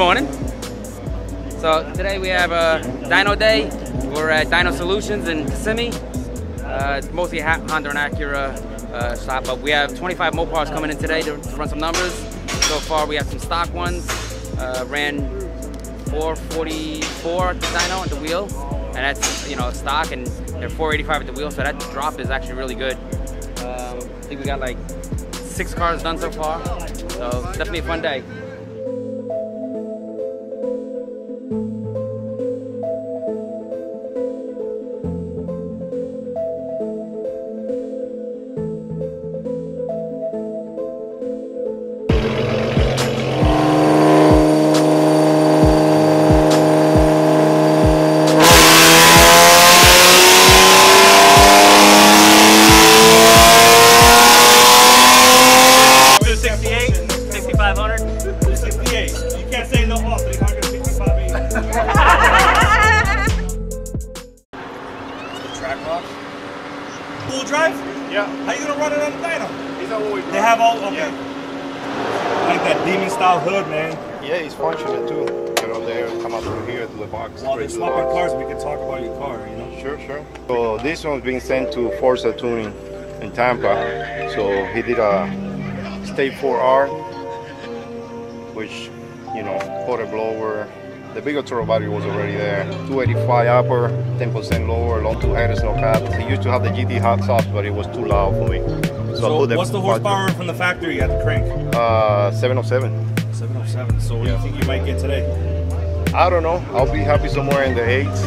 morning. So today we have a Dyno Day. We're at Dyno Solutions in Kissimmee. Uh, it's mostly Honda and Acura uh, shop, but we have 25 Mopars coming in today to, to, run some numbers. So far we have some stock ones. Uh, ran 444 at the dyno at the wheel, and that's you know stock, and they're 485 at the wheel, so that drop is actually really good. Um, I think we got like six cars done so far, so definitely a fun day. How you gonna run it on the dyno? What we They have all okay. Yeah. Like that demon style hood, man. Yeah, he's functioning too. You know, they come up through here to the box. While they're to the cars, we can talk about your car, you know? Sure, sure. So this one's being sent to Forza Tuning in Tampa. So he did a State 4R, which, you know, quarter blower. The bigger turbo body was already there. 285 upper, 10% lower, long tube headers, no cap. He used to have the GT hot sauce, but it was too loud for me. So, So the what's the horsepower from the factory at the crank? Uh, 707. 707. So what do you think you might get today? I don't know. I'll be happy somewhere in the eights.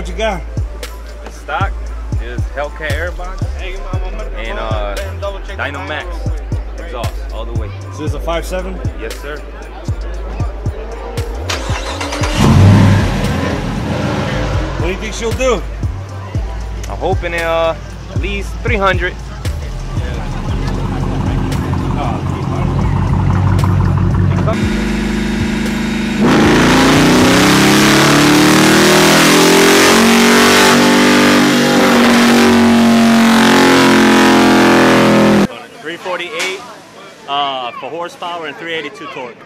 What you got? The stock is Hellcat Airbox and uh, Dynomax exhaust all the way. So this is a 5.7? Yes, sir. What do you think she'll do? I'm hoping uh, at least 300. Three forty-eight uh, for horsepower and 382 torque.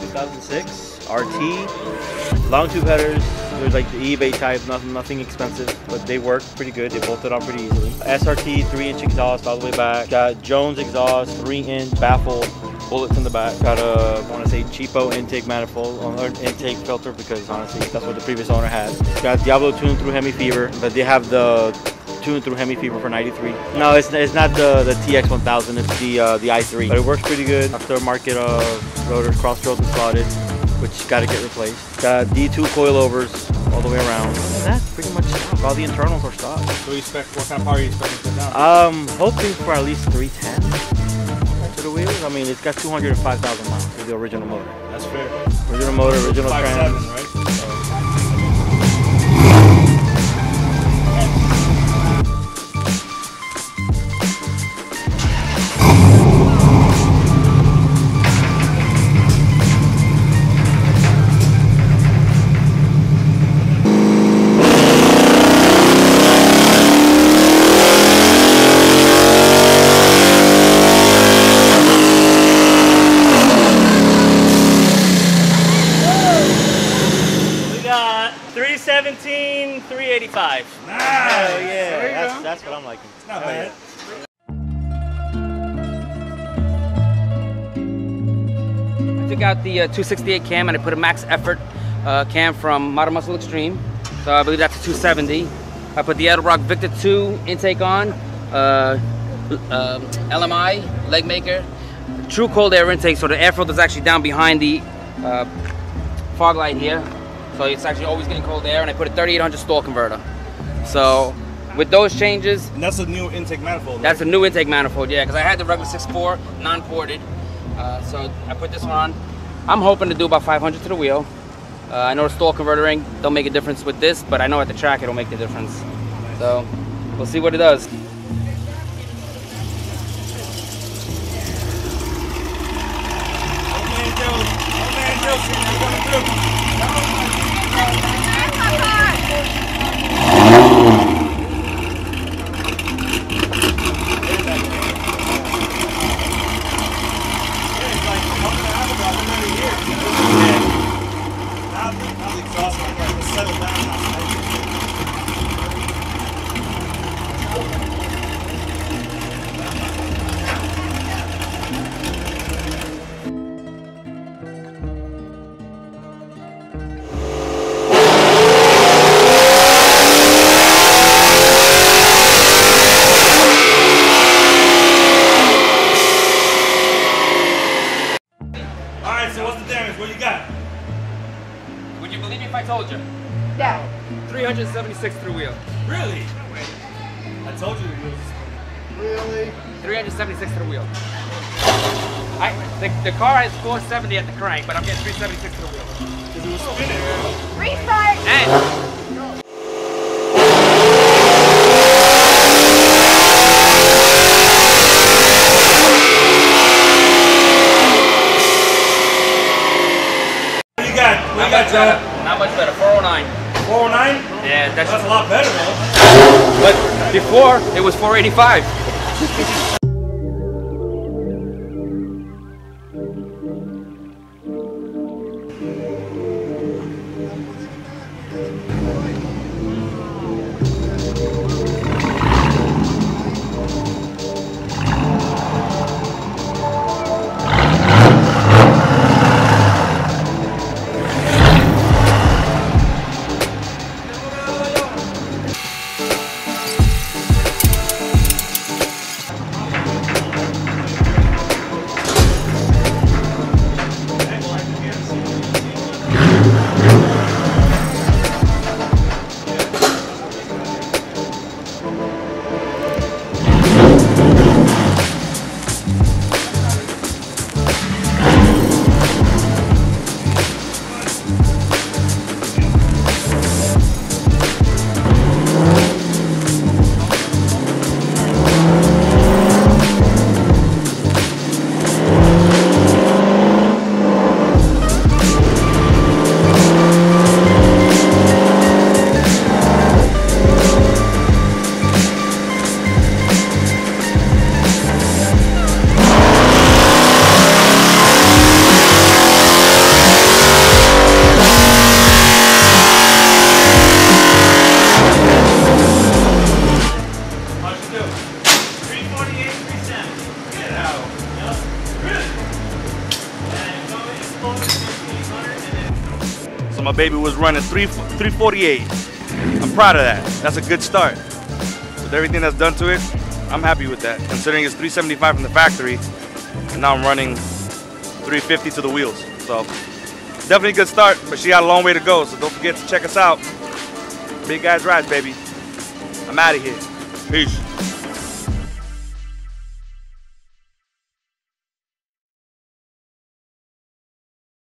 2006 RT, long tube headers. They're like the eBay type, nothing, nothing expensive, but they work pretty good. They bolted on pretty easily. SRT three-inch exhaust all the way back. Got Jones exhaust, three-inch baffle, bullets in the back. Got a, I want to say cheapo intake manifold or intake filter because honestly that's what the previous owner had. Got Diablo tuned through Hemi Fever, but they have the tuned through Hemi Fever for 93. No, it's, it's not the, the TX1000, it's the uh, the i3. But it works pretty good. Aftermarket uh, rotors, cross stroked and slotted, which got to get replaced. Got D2 coilovers all the way around. And that's pretty much stock. All the internals are stock. So you expect, what kind of power are you expecting to put down? Um, hoping for at least 310 to the wheels. I mean, it's got 205,000 miles with the original motor. That's fair. Original motor, original 5.7, trans. right? 385. Nice. Hell yeah, that's, that's what I'm liking. Not Hell bad. I took out the uh, 268 cam and I put a max effort uh, cam from Modern Muscle Extreme. So I believe that's a 270. I put the Edelbrock Victor 2 intake on, uh, uh, LMI, leg maker, true cold air intake. So the air filter is actually down behind the uh, fog light here. So it's actually always getting cold air. And I put a 3800 stall converter. So with those changes, And that's a new intake manifold. that's a new intake manifold, yeah, because I had the regular 6.4 non-ported. Uh, so I put this one on. I'm hoping to do about 500 to the wheel. Uh, I know the stall converter ring don't make a difference with this, but I know at the track it'll make the difference. So we'll see what it does. insurance. What you got? Would you believe me if I told you? Yeah. 376 through wheel. Really? I told you it was. Really? 376 through wheel. I, the, the car has 470 at the crank, but I'm getting 376 through wheel. Got? What not much better. Not much better. 409. 409? Yeah, that's, That's a lot better, man. But before it was 485. my baby was running three 348. I'm proud of that. That's a good start. With everything that's done to it, I'm happy with that. Considering it's 375 from the factory, and now I'm running 350 to the wheels. So definitely a good start, but she got a long way to go. So don't forget to check us out. Big guys rides, baby. I'm out of here. Peace.